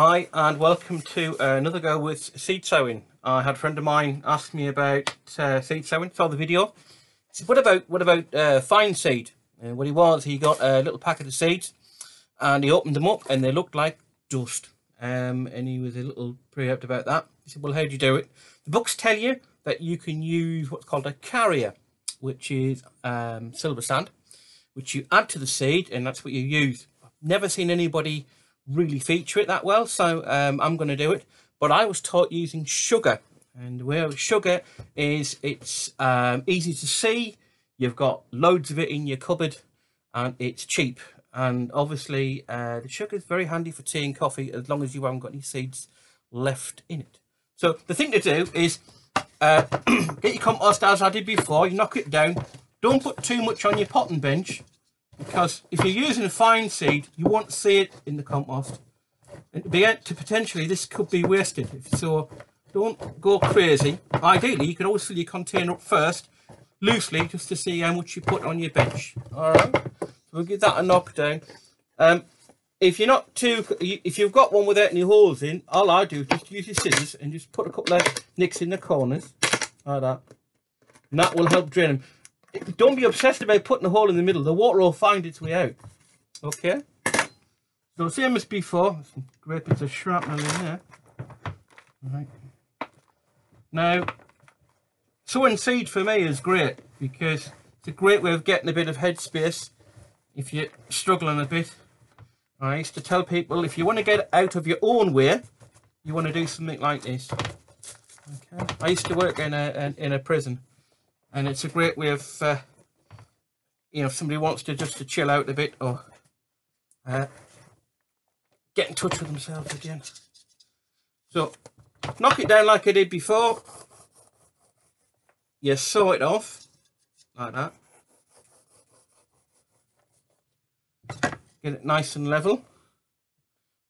Hi and welcome to uh, another go with seed sowing. I had a friend of mine ask me about uh, seed sowing, saw the video. He said, what about what about uh, fine seed? And what he was, he got a little packet of seeds and he opened them up and they looked like dust. Um, and he was a little preempt about that. He said, well, how do you do it? The books tell you that you can use what's called a carrier, which is um, silver sand, which you add to the seed and that's what you use. I've never seen anybody really feature it that well, so um, I'm going to do it. But I was taught using sugar, and where sugar is, it's um, easy to see. You've got loads of it in your cupboard, and it's cheap. And obviously, uh, the sugar is very handy for tea and coffee as long as you haven't got any seeds left in it. So the thing to do is uh, get your compost as I did before. You knock it down. Don't put too much on your potting bench because if you're using a fine seed, you won't see it in the compost. And to, be, to potentially, this could be wasted. So don't go crazy. Ideally, you can always fill your container up first, loosely, just to see how much you put on your bench. All right, we'll give that a knockdown. Um, if you're not too, if you've got one without any holes in, all I do is just use your scissors and just put a couple of nicks in the corners, like that. And that will help drain them don't be obsessed about putting a hole in the middle. The water will find its way out. Okay? So same as before. Great bits of shrapnel in there. Right. Now, sowing seed for me is great because it's a great way of getting a bit of headspace if you're struggling a bit. I used to tell people if you want to get out of your own way, you want to do something like this. Okay. I used to work in a in a prison and it's a great way of uh, you know if somebody wants to just to chill out a bit or uh, get in touch with themselves again. So knock it down like I did before. You saw it off like that. Get it nice and level.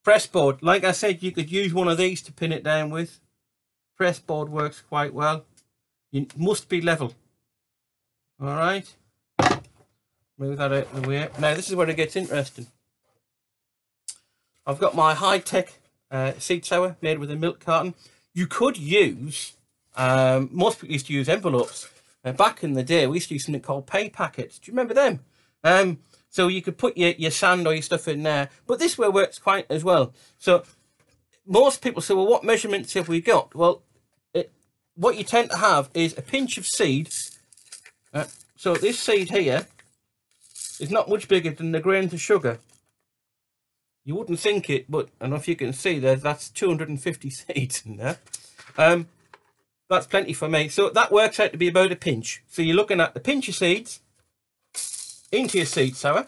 Press board. Like I said you could use one of these to pin it down with. Press board works quite well. You must be level all right. Move that out of the way. Now, this is where it gets interesting. I've got my high-tech uh, seed sower made with a milk carton. You could use, um, most people used to use envelopes. Uh, back in the day, we used to use something called pay packets. Do you remember them? Um, so you could put your, your sand or your stuff in there. But this way works quite as well. So most people say, well, what measurements have we got? Well, it, what you tend to have is a pinch of seed uh, so this seed here is not much bigger than the grains of sugar. You wouldn't think it, but I don't know if you can see there, that's 250 seeds in there. Um, that's plenty for me. So that works out to be about a pinch. So you're looking at the pinch of seeds into your seed sour.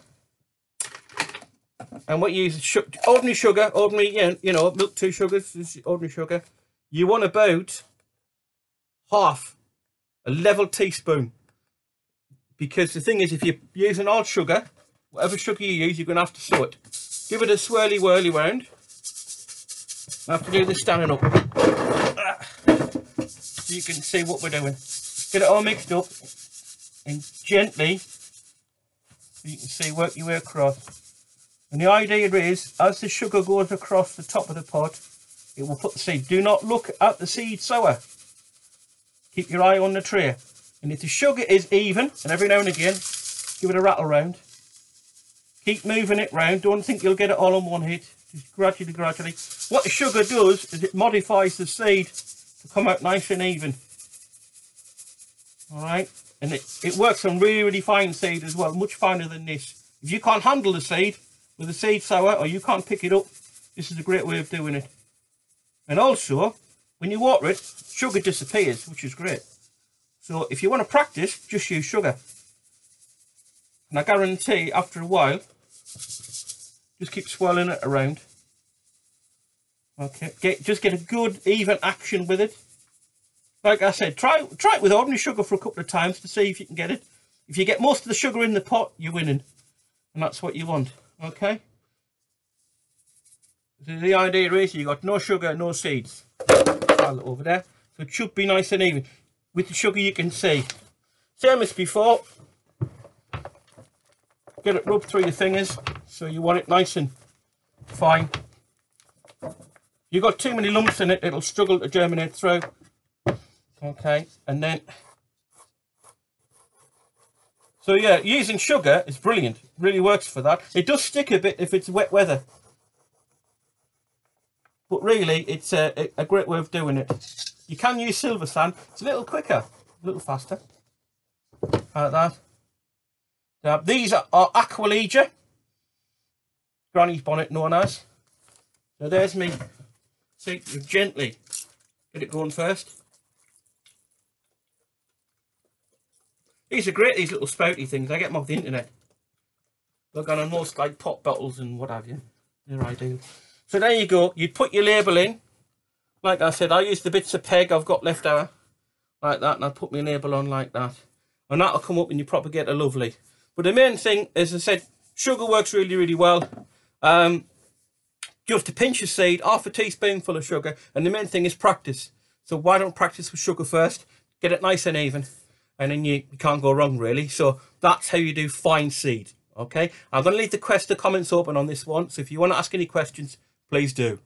And what you use ordinary sugar, ordinary, you know, milk two sugars, ordinary sugar. You want about half a level teaspoon because the thing is, if you're using all sugar, whatever sugar you use, you're going to have to sow it. Give it a swirly whirly round. I have to do this standing up. So you can see what we're doing. Get it all mixed up and gently, so you can see, work your way across. And the idea is, as the sugar goes across the top of the pot, it will put the seed. Do not look at the seed sower. Keep your eye on the tray. And if the sugar is even, and every now and again, give it a rattle round. Keep moving it round. Don't think you'll get it all on one hit. Just gradually, gradually. What the sugar does is it modifies the seed to come out nice and even. Alright? And it, it works on really, really fine seed as well. Much finer than this. If you can't handle the seed with a seed sower or you can't pick it up, this is a great way of doing it. And also, when you water it, sugar disappears, which is great. So if you want to practice, just use sugar. And I guarantee after a while, just keep swirling it around. Okay, get just get a good even action with it. Like I said, try try it with ordinary sugar for a couple of times to see if you can get it. If you get most of the sugar in the pot, you're winning. And that's what you want. Okay? So the idea is you got no sugar, no seeds. Over there. So it should be nice and even with the sugar you can see. Same as before. Get it rubbed through your fingers so you want it nice and fine. you've got too many lumps in it, it'll struggle to germinate through. Okay, and then so yeah, using sugar is brilliant. Really works for that. It does stick a bit if it's wet weather. But really, it's a, a great way of doing it. You can use silver sand. It's a little quicker, a little faster. Like that. Now, these are, are. Granny's bonnet known as. So there's me. See, gently get it going first. These are great, these little spouty things. I get them off the internet. Look on most like pop bottles and what have you. They're ideal. So there you go. You put your label in. Like I said, I use the bits of peg I've got left over. Like that. And I put my label on like that. And that'll come up and you propagate a lovely. But the main thing, as I said, sugar works really, really well. Um, just a pinch of seed, half a teaspoonful of sugar. And the main thing is practice. So why don't practice with sugar first? Get it nice and even and then you, you can't go wrong really. So that's how you do fine seed. Okay, I'm going to leave the quest the comments open on this one. So if you want to ask any questions, please do.